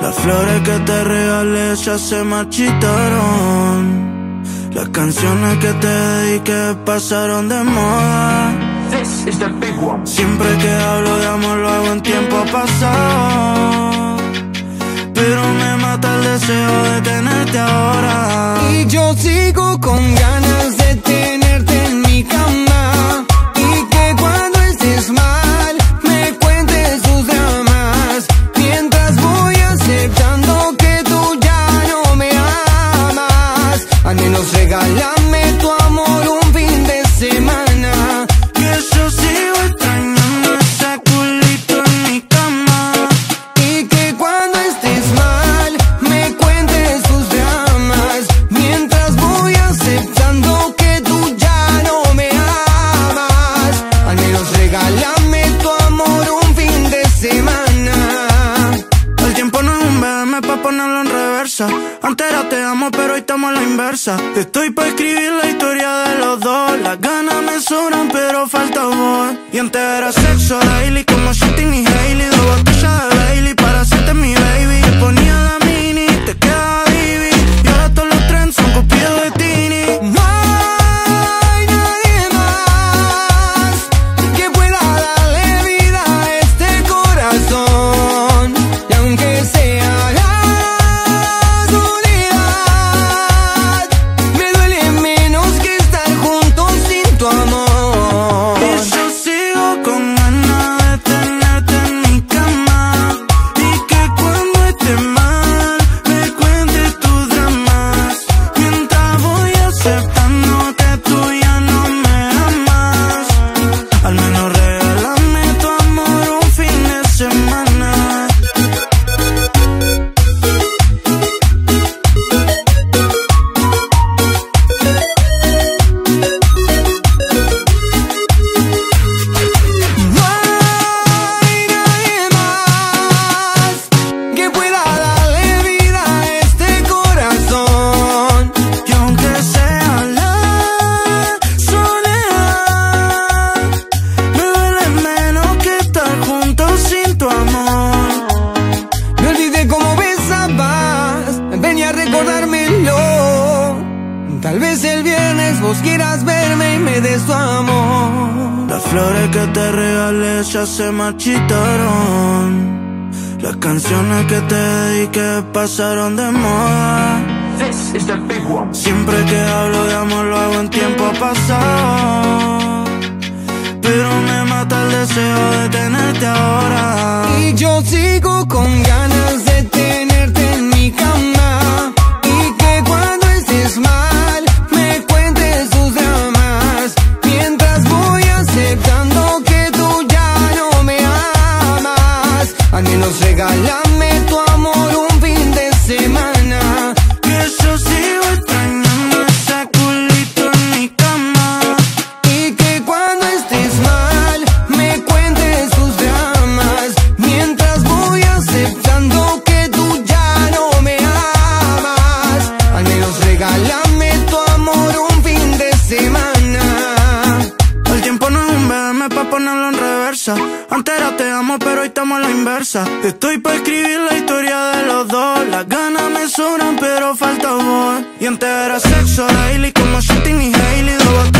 Las flores que te regalé ya se marchitaron. Las canciones que te dediqué pasaron de moda. Siempre que hablo de amor lo hago en tiempo pasado. Pero me mata el deseo de tenerte ahora. Y yo sigo con ganas Antes era te amo, pero hoy estamos a la inversa. Estoy pa' escribir la historia de los dos. Las ganas me sobran, pero falta voz. Y antes era sexo daily, como Shitting y Hailey. Dos botellas de Bailey quieras verme y me des tu amor. Las flores que te regalé ya se marchitaron. Las canciones que te dediqué pasaron de moda. Siempre que hablo de amor lo hago en tiempo pasado. Pero me mata el deseo de tenerte ahora. Y yo sigo con ganas Antes era te amo, pero hoy estamos a la inversa. Estoy pa' escribir la historia de los dos. Las ganas me sobran, pero falta voz. Y antes era sexo daily, como Shitting y Hailey. Dos